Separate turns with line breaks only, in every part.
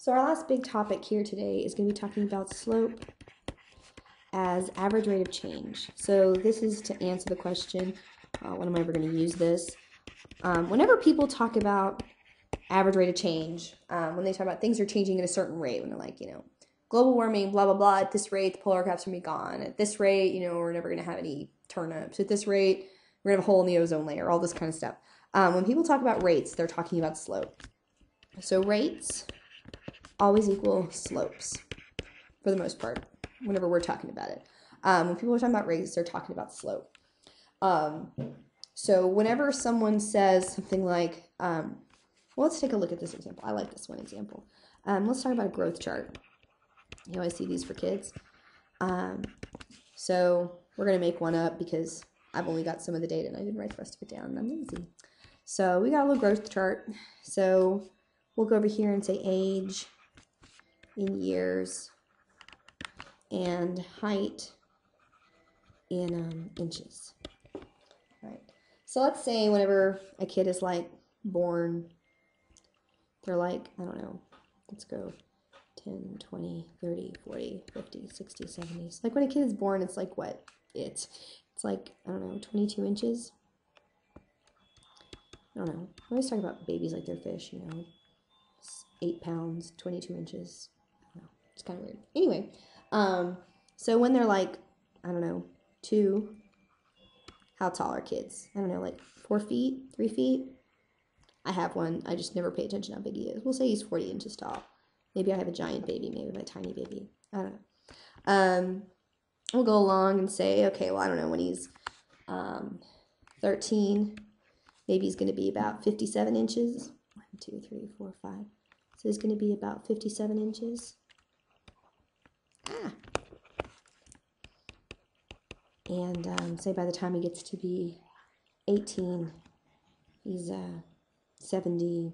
So our last big topic here today is going to be talking about slope as average rate of change. So this is to answer the question, uh, when am I ever going to use this? Um, whenever people talk about average rate of change, um, when they talk about things are changing at a certain rate, when they're like, you know, global warming, blah, blah, blah, at this rate, the polar caps are going to be gone. At this rate, you know, we're never going to have any turnips. At this rate, we're going to have a hole in the ozone layer, all this kind of stuff. Um, when people talk about rates, they're talking about slope. So rates always equal slopes for the most part, whenever we're talking about it. Um, when people are talking about rates, they're talking about slope. Um, so whenever someone says something like, um, well, let's take a look at this example. I like this one example. Um, let's talk about a growth chart. You always see these for kids. Um, so we're going to make one up because I've only got some of the data and I didn't write the rest of it down I'm lazy. So we got a little growth chart. So we'll go over here and say age in years and height in um, inches. All right. So let's say whenever a kid is like born, they're like, I don't know, let's go 10, 20, 30, 40, 50, 60, 70. So like when a kid is born, it's like what? It's it's like, I don't know, 22 inches. I don't know. I always talk about babies like they're fish, you know. Eight pounds, 22 inches. It's kind of weird. Anyway, um, so when they're like, I don't know, two, how tall are kids? I don't know, like four feet, three feet? I have one. I just never pay attention how big he is. We'll say he's 40 inches tall. Maybe I have a giant baby. Maybe a tiny baby. I don't know. Um, we'll go along and say, okay, well, I don't know, when he's um, 13, maybe he's going to be about 57 inches. One, two, three, four, five. So he's going to be about 57 inches. And um, say by the time he gets to be 18, he's uh, 70,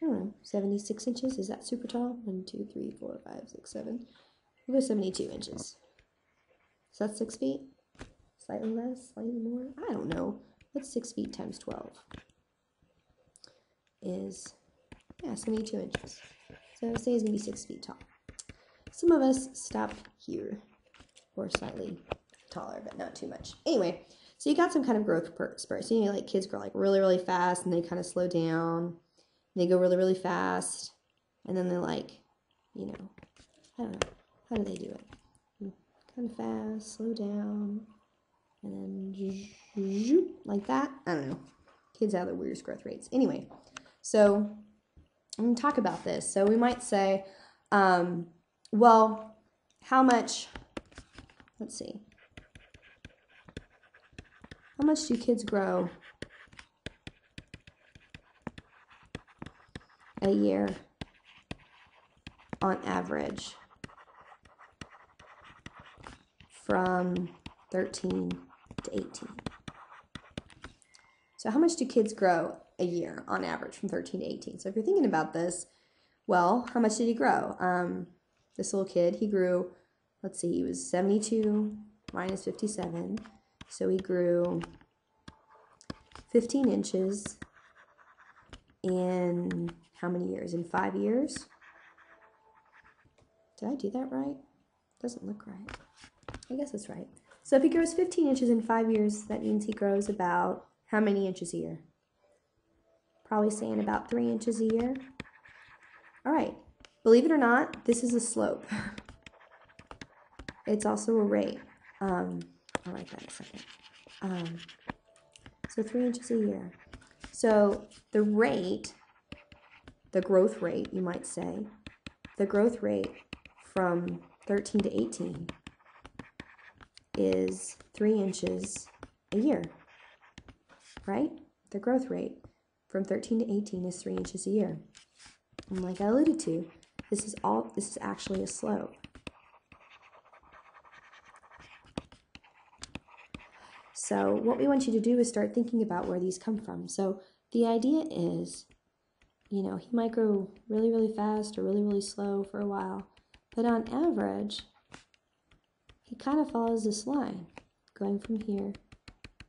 I don't know, 76 inches. Is that super tall? One, two, three, four, five, six, seven. We'll go 72 inches. So that's six feet? Slightly less, slightly more? I don't know. What's six feet times 12? Is, yeah, 72 inches. So say he's gonna be six feet tall. Some of us stop here, or slightly taller, but not too much. Anyway, so you got some kind of growth spurts. You know, like kids grow like really, really fast, and they kind of slow down. they go really, really fast, and then they're like, you know, I don't know, how do they do it? Kind of fast, slow down, and then like that. I don't know. Kids have the weirdest growth rates. Anyway, so I'm to talk about this. So we might say, um, well, how much, let's see, how much do kids grow a year on average from 13 to 18? So, how much do kids grow a year on average from 13 to 18? So, if you're thinking about this, well, how much did he grow? Um, this little kid, he grew, let's see, he was 72 minus 57. So he grew 15 inches in how many years? In five years? Did I do that right? Doesn't look right. I guess that's right. So if he grows 15 inches in five years, that means he grows about how many inches a year? Probably saying about three inches a year. All right. Believe it or not, this is a slope. It's also a rate. Um, I'll write that in a second. Um, so three inches a year. So the rate, the growth rate, you might say, the growth rate from 13 to 18 is three inches a year, right? The growth rate from 13 to 18 is three inches a year. And like I alluded to, this is all this is actually a slope. So what we want you to do is start thinking about where these come from. So the idea is, you know, he might grow really, really fast or really, really slow for a while, but on average, he kind of follows this line going from here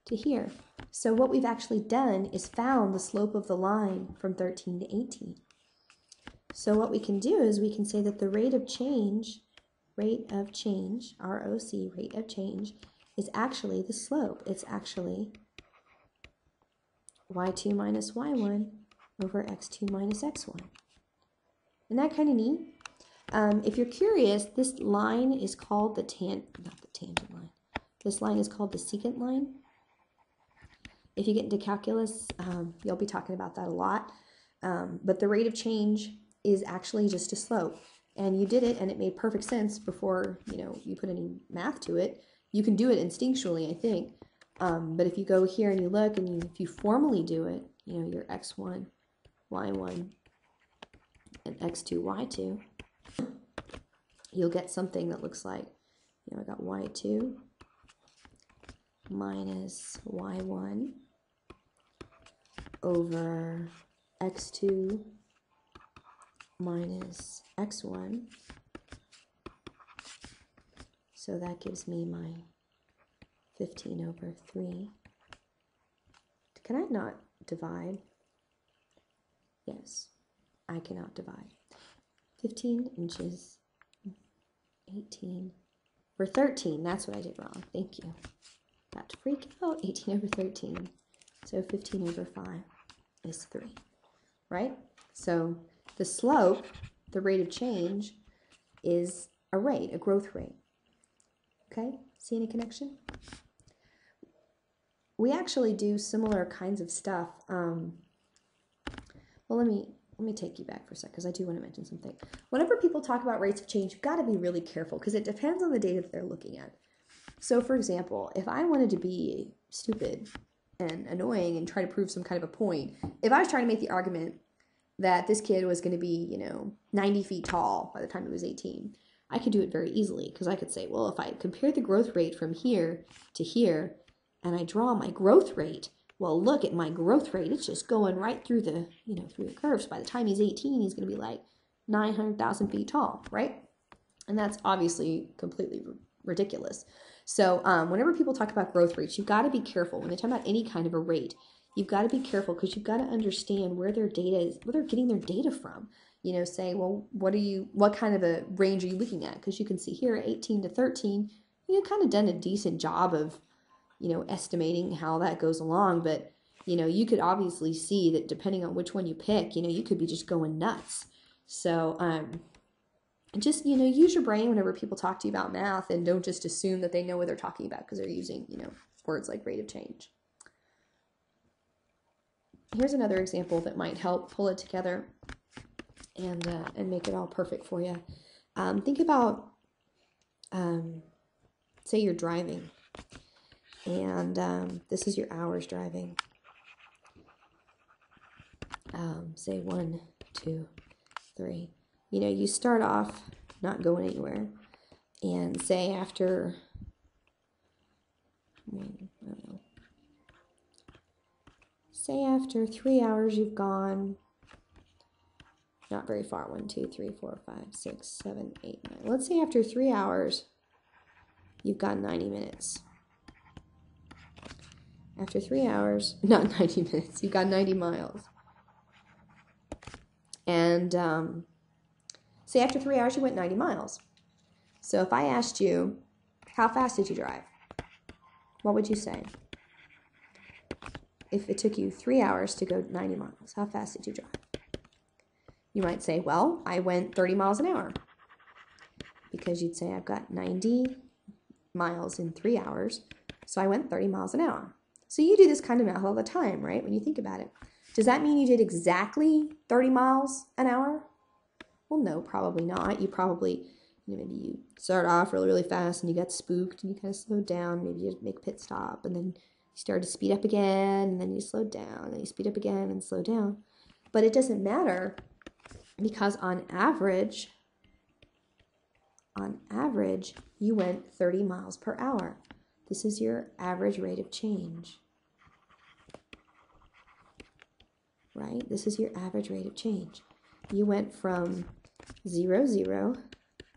to here. So what we've actually done is found the slope of the line from 13 to 18. So what we can do is we can say that the rate of change, rate of change, ROC, rate of change, is actually the slope. It's actually y2 minus y1 over x2 minus x1. Isn't that kind of neat? Um, if you're curious, this line is called the tan, not the tangent line. This line is called the secant line. If you get into calculus, um, you'll be talking about that a lot. Um, but the rate of change is actually just a slope. And you did it and it made perfect sense before, you know, you put any math to it. You can do it instinctually, I think. Um, but if you go here and you look and you, if you formally do it, you know, your x1, y1, and x2, y2, you'll get something that looks like, you know, I got y2 minus y1 over x2 minus x1. So that gives me my 15 over 3. Can I not divide? Yes, I cannot divide. 15 inches, 18 for 13. That's what I did wrong. Thank you. Got to freak out. 18 over 13. So 15 over 5 is 3, right? So the slope, the rate of change, is a rate, a growth rate. Okay? See any connection? We actually do similar kinds of stuff. Um, well, let me let me take you back for a sec because I do want to mention something. Whenever people talk about rates of change, you've got to be really careful because it depends on the data that they're looking at. So, for example, if I wanted to be stupid and annoying and try to prove some kind of a point, if I was trying to make the argument that this kid was going to be, you know, 90 feet tall by the time he was 18, I could do it very easily because I could say, well, if I compare the growth rate from here to here and I draw my growth rate, well, look at my growth rate. It's just going right through the, you know, through the curves. By the time he's 18, he's going to be like 900,000 feet tall, right? And that's obviously completely ridiculous. So, um, whenever people talk about growth rates, you've got to be careful when they talk about any kind of a rate. You've got to be careful because you've got to understand where their data is, where they're getting their data from. You know, say, well, what are you, what kind of a range are you looking at? Because you can see here, 18 to 13, you kind of done a decent job of, you know, estimating how that goes along. But you know, you could obviously see that depending on which one you pick, you know, you could be just going nuts. So, um, just you know use your brain whenever people talk to you about math and don't just assume that they know what they're talking about because they're using you know words like rate of change here's another example that might help pull it together and uh, and make it all perfect for you um, think about um, say you're driving and um, this is your hours driving. Um, say one two three. You know, you start off not going anywhere, and say after, I don't know, say after three hours you've gone not very far one, two, three, four, five, six, seven, eight, nine. Let's say after three hours you've gone 90 minutes. After three hours, not 90 minutes, you've got 90 miles. And, um, Say after three hours you went 90 miles. So if I asked you, how fast did you drive? What would you say? If it took you three hours to go 90 miles, how fast did you drive? You might say, well, I went 30 miles an hour. Because you'd say, I've got 90 miles in three hours, so I went 30 miles an hour. So you do this kind of math all the time, right? When you think about it. Does that mean you did exactly 30 miles an hour? Well, no, probably not. You probably, you know, maybe you start off really, really fast and you got spooked and you kind of slowed down. Maybe you make pit stop and then you started to speed up again and then you slowed down and you speed up again and slow down. But it doesn't matter because on average, on average, you went 30 miles per hour. This is your average rate of change. Right? This is your average rate of change. You went from zero, zero,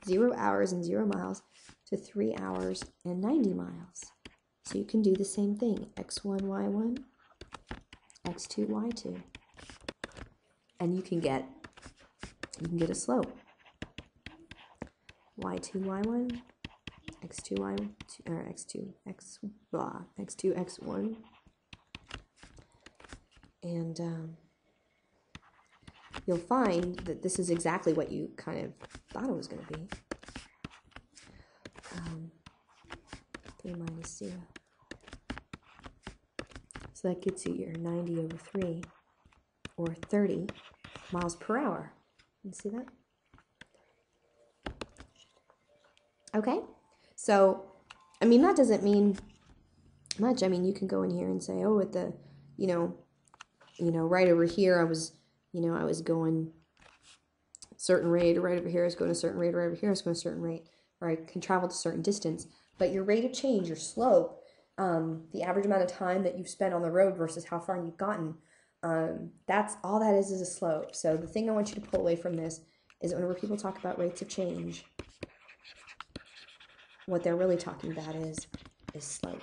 zero hours and zero miles to three hours and 90 miles. So you can do the same thing x1, y1, x2, y2. And you can get you can get a slope. y2, y1, x2, y2, or x2, x, blah, x2, x1. And um, you'll find that this is exactly what you kind of thought it was going to be. Um, 3 minus 0. So that gets you your 90 over 3, or 30 miles per hour. You see that? Okay, so I mean that doesn't mean much. I mean you can go in here and say, oh, at the, you know, you know, right over here I was, you know, I was going certain rate, right over here I was going a certain rate, right over here I was going a certain rate, or I can travel to a certain distance. But your rate of change, your slope, um, the average amount of time that you've spent on the road versus how far you've gotten, um, that's all that is is a slope. So the thing I want you to pull away from this is whenever people talk about rates of change, what they're really talking about is is slope.